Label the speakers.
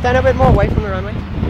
Speaker 1: Stand a bit more away from the runway.